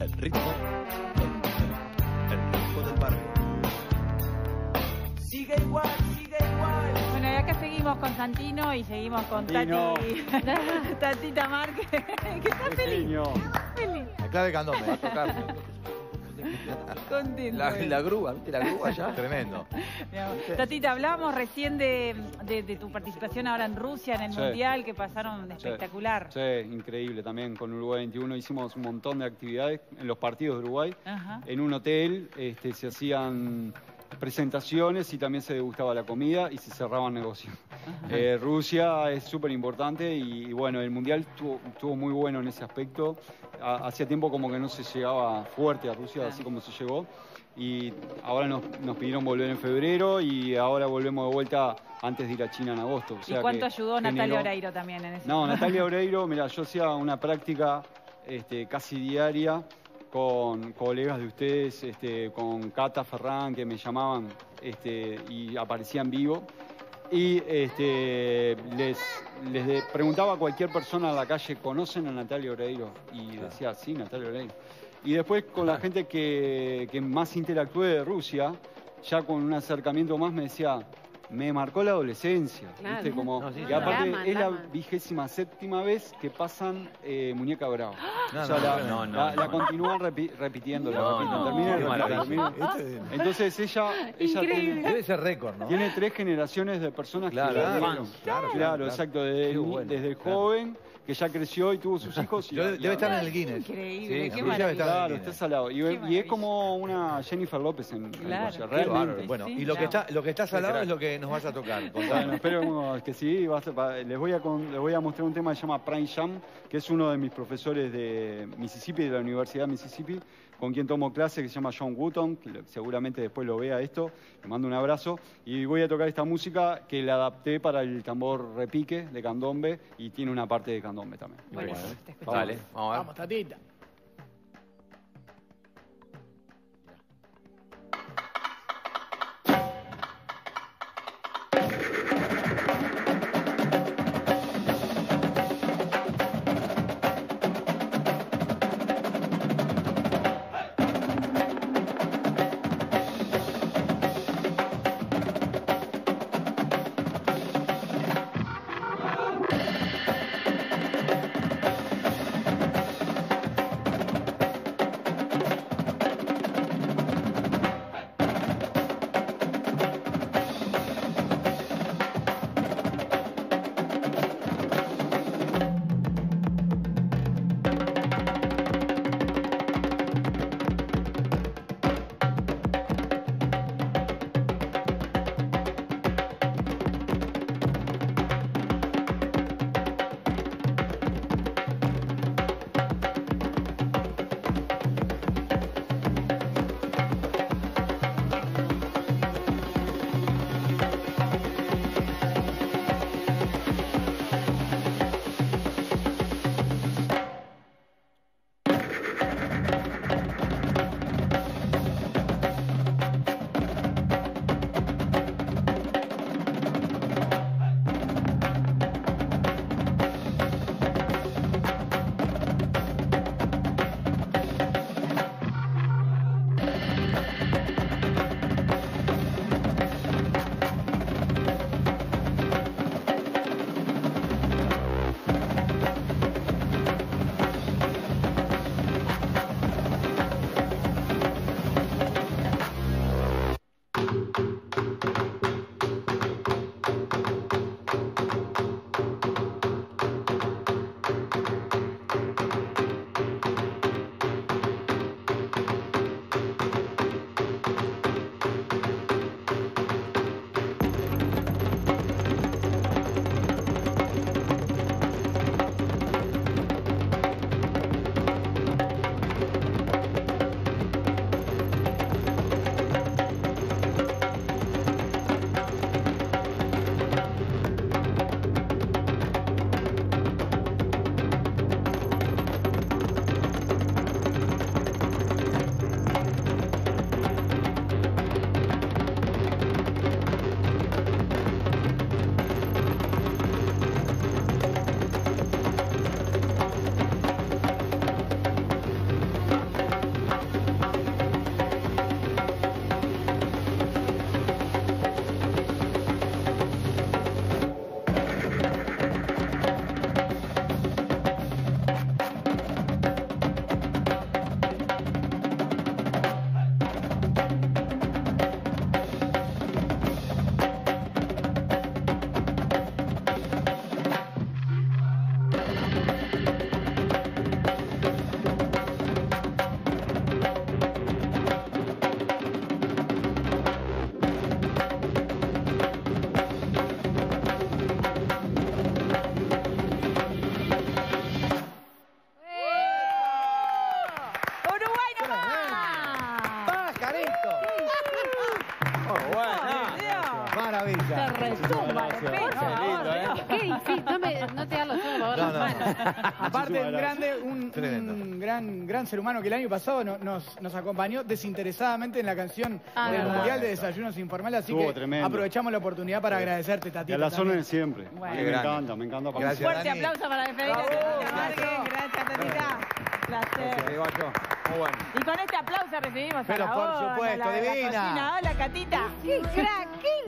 El ritmo, el, el ritmo del barrio. Sigue igual, sigue igual. Bueno, y acá seguimos con Santino y seguimos con Santino. Tati, Tatita Márquez, que está feliz, Genio. feliz, La clave candombe. contento. La, la grúa, ¿viste la grúa ya? Tremendo. Tatita, hablábamos recién de, de- de tu participación ahora en Rusia, en el Sí. Mundial, que pasaron Sí. espectacular. Sí, increíble también con Uruguay 21. Hicimos un montón de actividades en los partidos de Uruguay. Ajá. En un hotel este, se hacían presentaciones y también se degustaba la comida y se cerraban negocios. Eh, Rusia es súper importante y, y bueno, el Mundial estuvo, estuvo muy bueno en ese aspecto. Ha- hacía tiempo como que no se llegaba fuerte a Rusia, así como se llegó. Y ahora nos, nos pidieron volver en febrero y ahora volvemos de vuelta antes de ir a China en agosto. O ¿Y cuánto que ayudó Natalia generó- Oreiro también en ese no, Natalia Oreiro, mira, yo hacía una práctica este, casi diaria con colegas de ustedes, este, con Cata Ferran, que me llamaban este, y aparecía en vivo. Y este, les, les preguntaba a cualquier persona en la calle, ¿conocen a Natalia Oreiro? Y decía, sí, Natalia Oreiro. Y después con la gente que, que más interactué de Rusia, ya con un acercamiento más me decía, me marcó la adolescencia. Claro. ¿viste? Como, No, sí, y aparte es la vigésima séptima vez que pasan eh, Muñeca Brava. No, o sea, no, la, no, no, la- no. la continúan repi- repitiendo, la terminan terminan. Entonces ella, tiene, Debe ser récord, ¿no? tiene tres generaciones de personas Claro, que la claro. Claro, Claro, claro, claro. exacto, desde, el, desde el claro. joven que ya creció y tuvo sus hijos. y Debe, la- debe estar en el Guinness. Increíble, Sí, qué maravilla. debe estar en el Claro, está salado. Y, y es como una Jennifer López en, en Claro, Qué realmente. Bueno, Sí, y lo que, está, lo que está salado es lo que nos vas a tocar. Bueno, espero que sí. a les, voy a con- les voy a mostrar un tema que se llama Prime Jam, que es uno de mis profesores de Mississippi, de la Universidad de Mississippi, con quien tomo clase, que se llama John Wooton, que seguramente después lo vea esto. Le mando un abrazo. Y voy a tocar esta música que la adapté para el tambor repique de candombe y tiene una parte de candombe también. Bueno, Bueno, te escuchamos. Dale, vamos a ver. Vamos, tatita. Qué por lindo, ¿eh? Dios. Qué difícil. No, me, no te da los ojos para las no. manos. Aparte, un, grande, un, un gran, gran ser humano que el año pasado no- nos, nos acompañó desinteresadamente en la canción Ah, del verdad. Mundial de Desayunos Informales. Así Estuvo que tremendo. aprovechamos la oportunidad para agradecerte, Y Tatita. a la también. zona de siempre. Bueno. me grande. encanta, me encanta. Un Gracias, fuerte Dani. aplauso para despedir a Bravo, Tatita gracias. Márquez. Gracias, Tatita. Placer. Te digo yo. Muy bueno. Y con este aplauso recibimos Pero a la por Ona, supuesto, la de la divina. cocina. Hola, Catita. ¡Qué crack! ¡Qué